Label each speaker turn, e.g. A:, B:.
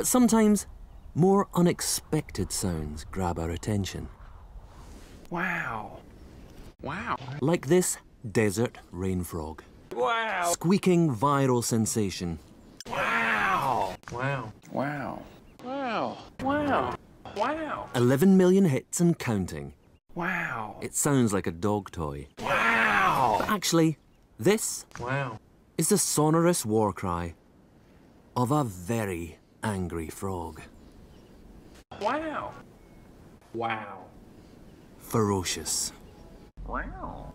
A: But sometimes more unexpected sounds grab our attention.
B: Wow. Wow.
A: Like this desert rain frog.
B: Wow.
A: Squeaking viral sensation.
B: Wow. Wow. Wow. Wow. Wow. Wow.
A: 11 million hits and counting.
B: Wow.
A: It sounds like a dog toy.
B: Wow.
A: But actually, this
B: Wow.
A: is the sonorous war cry of a very angry frog.
B: Wow. Wow.
A: Ferocious.
B: Wow.